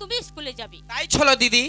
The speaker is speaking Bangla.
তুমি স্কুলে যাবে। তাই চলো দিদি।